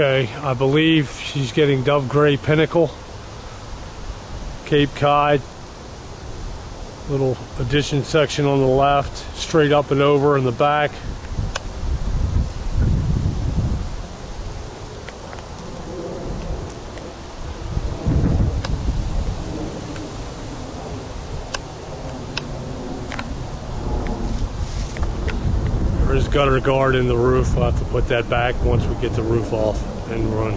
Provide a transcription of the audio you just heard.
Okay, I believe she's getting Dove Gray Pinnacle, Cape Cod, little addition section on the left, straight up and over in the back. There is gutter guard in the roof. We'll have to put that back once we get the roof off and run.